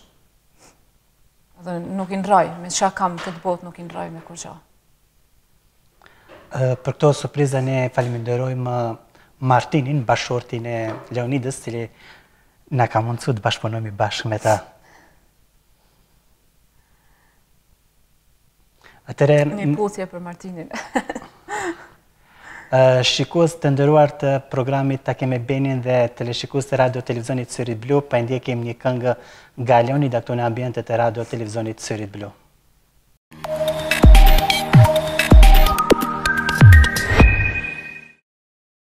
S2: Edhe nuk i ndrraj, me çka kam këtë botë nuk i ndrraj me kurgja.
S5: Për këto surpriza ne falënderojmë Martinin, bashkëshortin e Leonidës, i cili Na ka mundësu të bashkëpunojmi bashkë me ta. Atëre...
S2: Një puthje për Martinin.
S5: Shikues të nderuar të programit Takeme Benin dhe teleshikues të radio televizionit Syrit Blu, pa e ndjekim një këngë nga Leonida këtu në ambientet të radio televizionit Syrit Blu.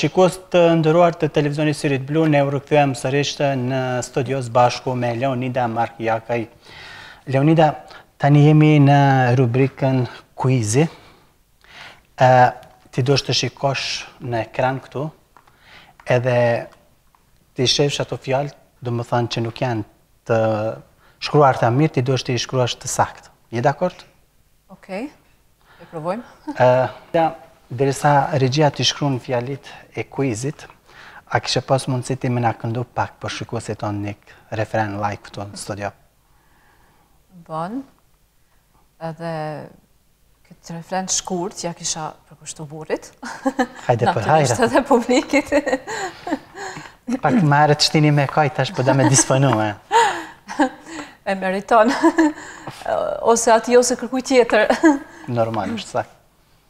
S1: Shikues të nderuar të televizionit Syrit Blu, ne u rikthyem sërish në studio së bashku me Leonida Markjakaj. Leonida, tani jemi në rubrikën Kuizi. E ti duhesh të shikosh në ekran këtu edhe t'i shefsh ato fjalë, domethënë që nuk janë të shkruara mirë, ti duhesh t'i shkruash të sakta. Je dakord?
S2: Okej, e provojmë.
S1: Ja, derisa regjia t'i shkrun fjalët e kuizit, a kishe pas mundësi ti me na këndu pak për shikuesit tanë një refren live këtu në studio?
S2: Bon, edhe këtë refren të shkurt që ja kisha përkushtu burrit.
S1: Hajde për hajr.
S2: Natyrisht edhe publikit.
S1: Pak marë të shtini me kaj tash për po da me disponu, e.
S2: E meriton. Ose atij, ose kërkuj tjetër.
S1: Normal, është
S6: sakë.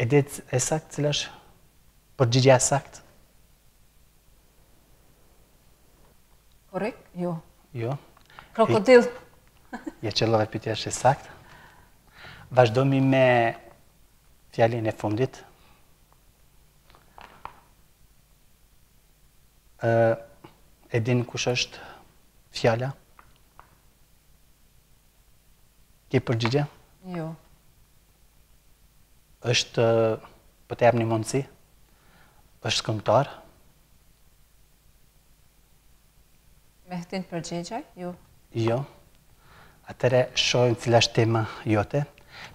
S6: E di e
S1: sakt cila është përgjigjja e sakt?
S2: Korrekt? Jo.
S1: Jo.
S2: Krokodil.
S1: Ja qëllove, pytja është e sakt. Vazhdojmi me fjalën e fundit. E din kush është fjala? Ki përgjigje?
S2: Jo.
S1: Është po ta jap një mundësi. Është këngëtar.
S2: Mehtin përgjigjja, jo.
S1: Jo. Atëhere shohim cila është tema jote.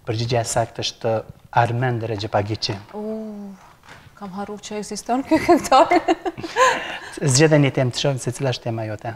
S1: Përgjigjja e saktë është Armend Rexhepagiçi.
S2: Uh, kam harru që e ekziston ky këngëtar.
S1: Zgjidhe një temë të shohim se cila është tema jote.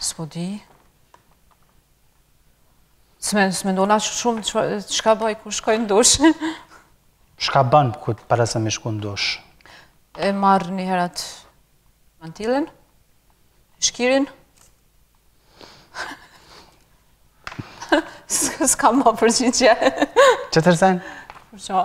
S2: S'po di. S'me, s'me ndona aq shumë që, çka bëj kur shkoj në dush.
S1: Shka bën ku të para se me shku në dush?
S2: E marr njëherë at mantilin, shkirin. S'ka ma përgjigje.
S1: Që të rëzajnë?
S2: Për
S1: që?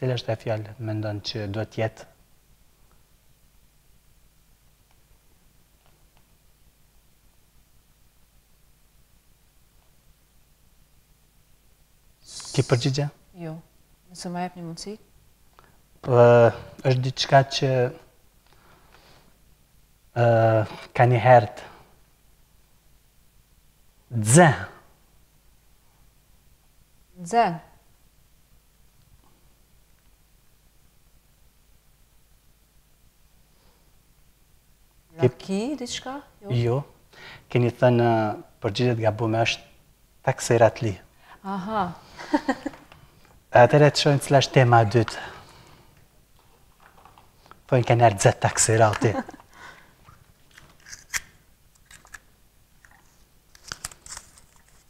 S1: Cila është fjala, mendon që duhet të jetë? Ki përgjigje?
S2: Jo, nëse ma jep një mundësi.
S1: Po, është diçka që e ka një herë. Nxe.
S2: Nxen. Laki, diçka? Jo.
S1: jo. Keni thënë përgjigje të gabume është taksiratli.
S2: Aha.
S1: Atëherë të shohim cila është tema e dytë. Po i kanë ardhë taksiratli.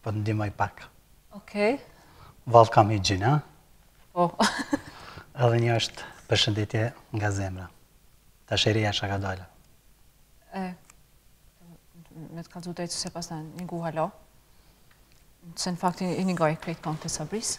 S1: Po të ndihmoj pak.
S2: Okej.
S1: Valë kam i gjina.
S2: Po.
S1: Edhe një është përshëndetje nga zemra. Te seria që ka dalë.
S2: E, me të kallzu drejtë s'e pasna nëgju hala. Se në fakt i nëgjoj krejt kangët e
S1: Sabriut.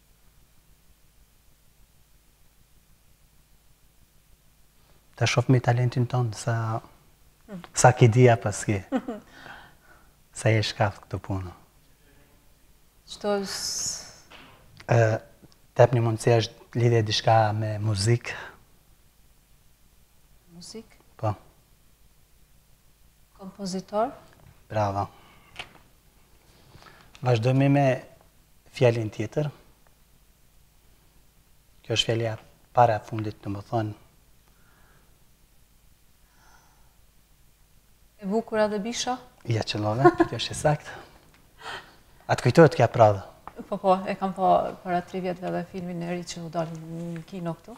S1: Ta shofmi talentin tand, sa, sa ki dije paske. Sa je shkathtë n'këtë punë.
S2: Qëto është...
S1: Të jep një mundësi, është lidhje diçka me muzikë.
S2: Muzikë?
S1: Po.
S2: Kompozitor?
S1: Bravo. Vazhdojmë me fjalën tjetër. Kjo është fjala e parafundit, domethënë.
S2: E bukura dhe bisha?
S1: Ja qëllove, kjo është e saktë. A të kujtohet kjo përrallë?
S2: Po, po, e kam pa para 3 vjetëve dhe filmin e ri që u dal në kino këtu.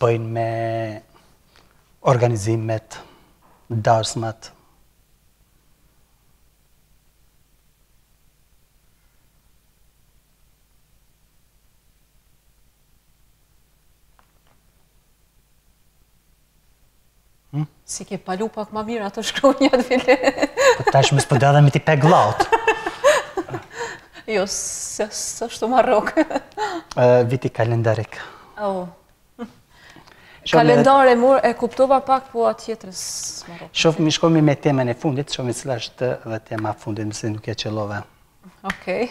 S1: bëjnë me organizimet, dasmat,
S2: Si ke palu pak ma mirë atë shkronjat e vjelle.
S1: Po tash mes përrallave ti pe qëllon.
S2: Jo, s'është ma
S1: rrokë. Viti kalendarik. O. Kalendar,
S2: e mirë e kuptova pak po atë tjetrën s'ma
S1: rrokë. Shofmi, shkojmi me temën e fundit, shofmi cila është dhe tema e fundit, meqë se nuk e qëllove.
S2: Okej.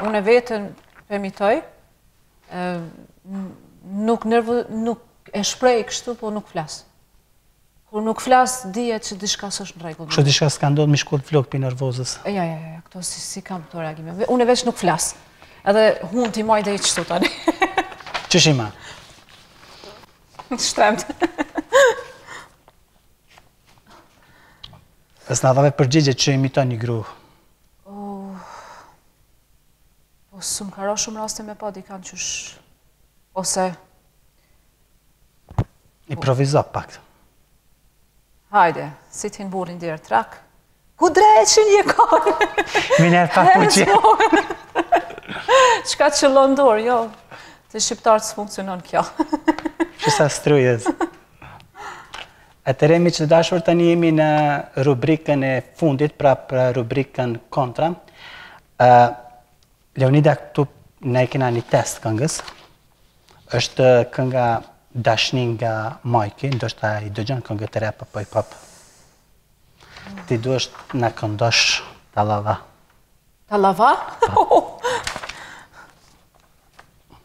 S2: unë e vetën për imitoj, nuk nërvë, nuk e shprej kështu, po nuk flas. Kur nuk flas, dije që diçka s'është në rregull.
S1: Që diçka ka ndodhë, m'i shkul flokët prej nervozës.
S2: E, ja, ja, ja, këto s'i, s'i kam këto reagime. Unë veç nuk flas. Edhe hunët i maj edhe qeshtu tani.
S1: Qysh i ma?
S2: Shtremt.
S1: Dhe s'na dhave përgjigje që imito një gru.
S2: Oh, po s'um ka ra shumë raste me pa dikan qysh, ose...
S1: Improvizo pak ti.
S2: Hajde, si t'hin burri n'derë trak. Ku dreqin je konë?
S1: Miner pa
S2: ku që. Çka qëllon dorë, jo. Te shqiptarët s'funkcionon kjo.
S1: Që sa strujës. Atëherë miq të dashur tani jemi në rubrikën e fundit, pra për rubrikën kontra. Ë uh, Leonida këtu na i kena një tekst të këngës. Është kënga Dashni nga Majki, ndoshta i dëgjon këngët e rap apo hip hop. Ti duhesh ta këndosh tallava.
S2: Tallava?
S1: Po.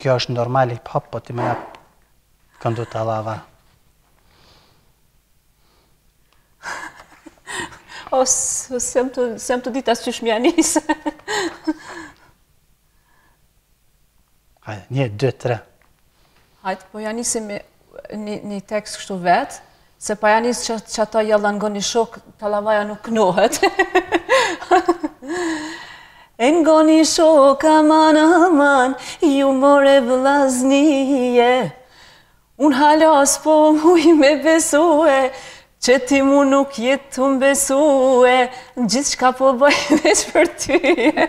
S1: Kjo është normal hip hop po ti me na këndu tallava.
S6: O, s'jam tu, s'jam tu ditë as qysh me ia nisë.
S1: Hajde, një, dy, tre.
S6: Hajt po ja nisim me një tekst kështu vet, se pa ja nis që qata jalla ngoni shok, tallavaja nuk kënohet. E ngoni shok aman aman, ju more vëllaznije. Unë hala s' po muj me besue, që ti mu nuk je tu m'besue, gjithçka po baj veç për tyje.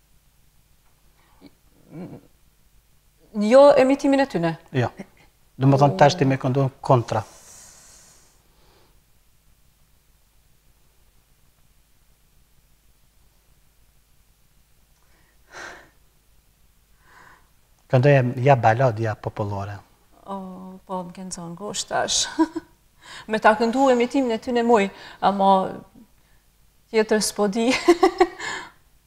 S6: Jo
S2: imitimin e tyne?
S1: Jo. Domethonë, tash ti me këndu kontra. Këndoje ja baladë, ja popullore.
S2: O, po, m'ke zonë ngusht tash. Me ta këndu imitimin e tyne muj, ama tjetër s'po di.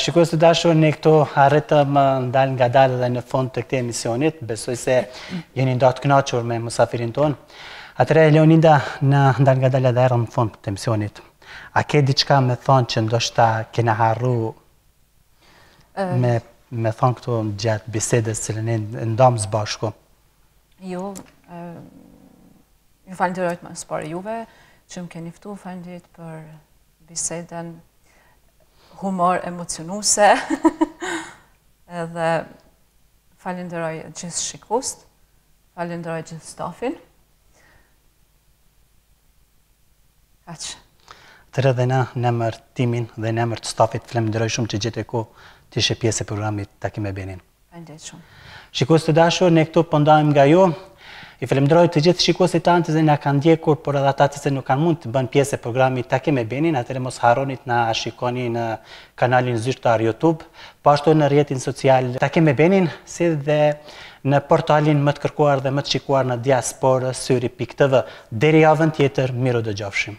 S1: Shikues të dashur, ne këtu arritëm ndal ngadalë dhe në fund të këtij emisionit. Besoj se jeni nda të kënaqur me musafirin tonë. Atëre, Leoninda, ne ndal ngadalë edhe erdhëm në fund të emisionit. A ke diçka me thanë që ndoshta kena harru me thanë këtu gjatë bisedës të cilën e ndamë së bashku?
S2: Jo, ju falenderoj më së pari juve, që më keni ftu, falenderit për bisedën shumë emocionuese edhe falenderoj gjithë shikust, falenderoj gjithë stafin.
S1: Kaq. Atëherë edhe na në emër timin dhe në emër të stafit, të falemnderoj shumë që gjete kohë të ishe pjesë e programit Takim me Benin.
S2: Faleminderit shumë.
S1: Shikues të dashur, ne këtu po ndajmë nga ju. I falemnderoj të gjithë shikuesit tanë të cilët na kanë ndjekur, por edhe ata të cilët nuk kanë mund të bënë pjesë e programit Takim me Benin, atëherë mos harroni të na shikoni në kanalin zyrtar YouTube, po ashtu në rrjetin social Takim me Benin, si dhe në portalin më të kërkuar dhe më të shikuar në diasporë syri.tv. Deri javën tjetër, mirudëgjofshim.